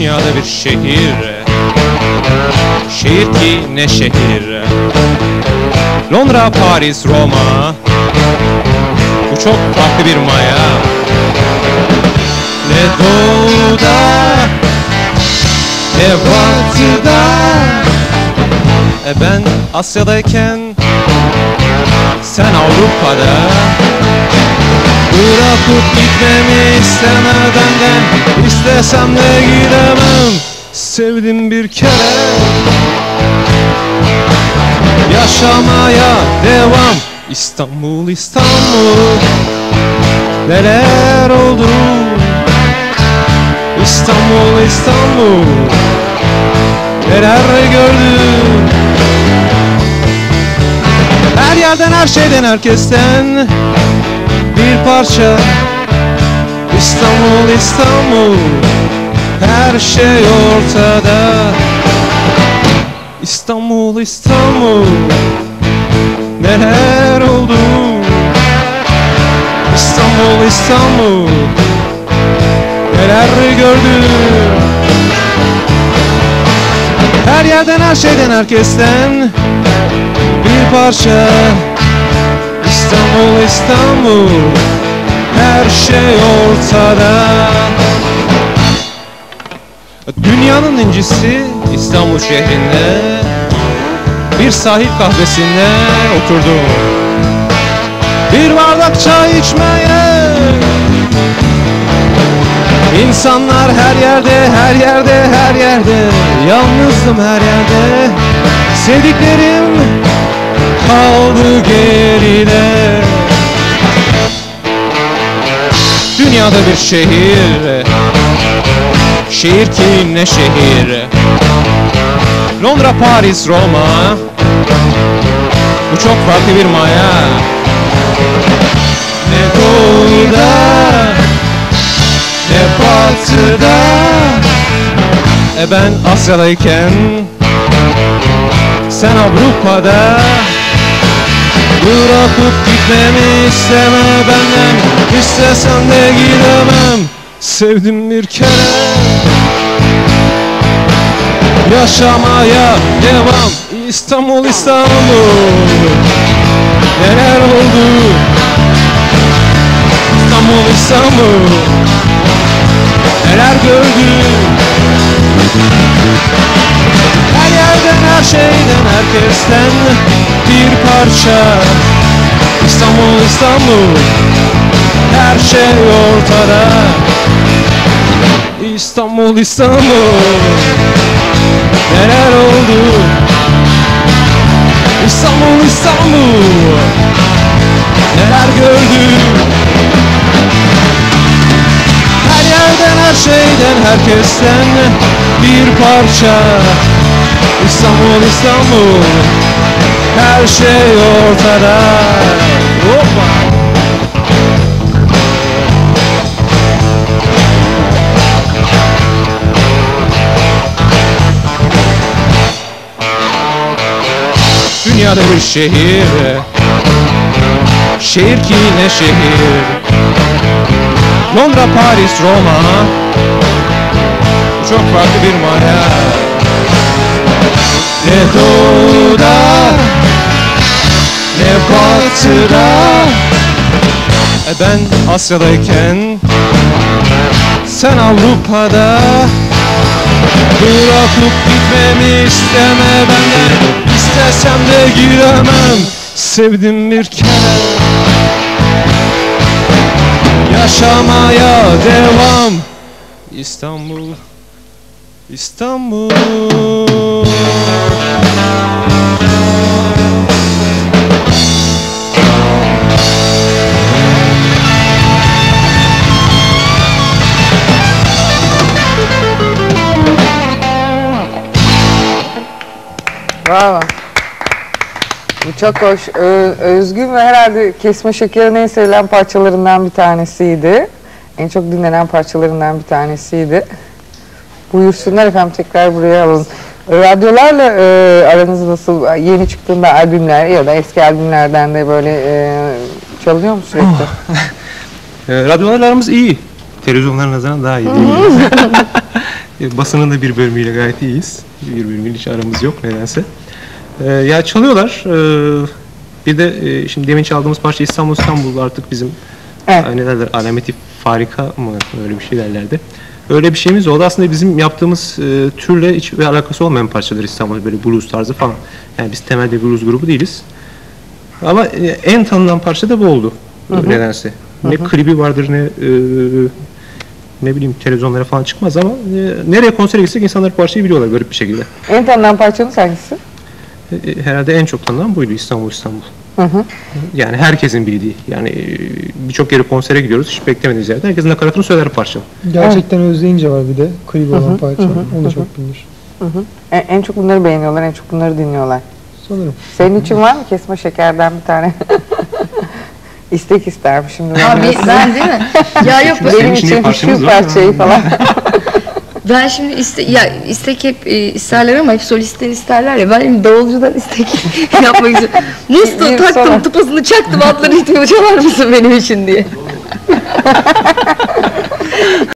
Dünyada bir şehir. Şehir ki ne şehir? Londra, Paris, Roma. Bu çok farklı bir maya. Ne doğuda Ne batıda. E Ben Asya'dayken Sen Avrupa'da Bırakıp gitmemi isteme benden. İstesem de gidemem. Sevdim bir kere. Yaşamaya devam. İstanbul İstanbul. Neler oldu? İstanbul İstanbul. Neler gördüm Her yerden her şeyden herkesten parça. İstanbul İstanbul Her şey ortada. İstanbul İstanbul Neler oldu? İstanbul İstanbul Neler gördüm Her yerden her şeyden herkesten Bir parça. İstanbul İstanbul Her şey ortada. Dünyanın incisi İstanbul şehrinde Bir sahil kahvesinde oturdum Bir bardak çay içmeye. İnsanlar her yerde, her yerde, her yerde. Yalnızdım her yerde. Sevdiklerim kaldı geride Dünyada bir şehir. Şehir ki ne şehir. Londra, Paris, Roma. Bu çok farklı bir maya. Ne doğuda Ne batıda. E ben Asya'dayken Sen Avrupa'da Bırakıp gitmemi isteme benden. İstesem de gidemem. Sevdim bir kere. Yaşamaya devam. İstanbul İstanbul. Neler oldu? İstanbul İstanbul. Neler gördüm Her yerden her şeyden herkesten Bir parça. İstanbul İstanbul Her şey ortada. İstanbul İstanbul Neler oldu? İstanbul İstanbul Neler gördüm Her yerden her şeyden herkesten Bir parça İstanbul İstanbul. Her şey ortada. Hoppa. Dünyada bir şehir. Şehir ki ne şehir? Londra, Paris, Roma. Çok farklı bir maya Ne doğuda Ne batıda. E Ben Asya'dayken Sen Avrupa'da. Bırakıp gitmemi isteme benden İstesem de giremem. Sevdim bir kere. Yaşamaya devam. İstanbul İstanbul Bravo. Bu çok hoş. Özgün ve herhalde Kesme Şeker'in en sevilen parçalarından bir tanesiydi. En çok dinlenen parçalarından bir tanesiydi. Buyursunlar efendim tekrar buraya alın. Radyolarla e, aranız nasıl? Yeni çıktığında albümler ya da eski albümlerden de böyle e, çalıyor mu sürekli? E, radyolarımız iyi. Televizyonların nazaran daha iyi. E, basının da bir bölümüyle gayet iyiyiz. Bir bölümüyle hiç aramız yok nedense. E, ya çalıyorlar. E, bir de e, şimdi demin çaldığımız parça İstanbul İstanbul artık bizim Evet. e, ne derler alameti farika mı öyle bir şey derlerdi. Öyle bir şeyimiz oldu. Aslında bizim yaptığımız e, türle hiç bir alakası olmayan parçalar İstanbul böyle blues tarzı falan. Yani biz temelde blues grubu değiliz. Ama e, en tanınan parça da bu oldu. Nedense. Ne klibi vardır ne e, ne bileyim televizyonlara falan çıkmaz ama e, nereye konsere gitsek insanlar parçayı biliyorlar garip bir şekilde. En tanınan parçanız hangisi? E, e, herhalde en çok tanınan buydu İstanbul İstanbul. Hı hı. Yani herkesin bildiği. Yani e, birçok yere konsere gidiyoruz. Hiç beklemediğiniz yerde. Herkesin nakaratını söyler parçanın. Gerçekten özleyince var bir de klibi olan parça. O da çok bilinir. En, en çok bunları beğeniyorlar, en çok bunları dinliyorlar. Sanırım. Senin için var mı kesme şekerden bir tane? İstek istermişim. Abi ben değil mi? Ya yok Benim için şu parçayı falan. ben şimdi iste, ya istek hep e, isterler ama hep solisten isterler ya. Ben şimdi davulcudan istek yapmak istiyorum. Musto Bir taktım sonra. tıpasını çaktım atları ritmi çalar mısın benim için diye.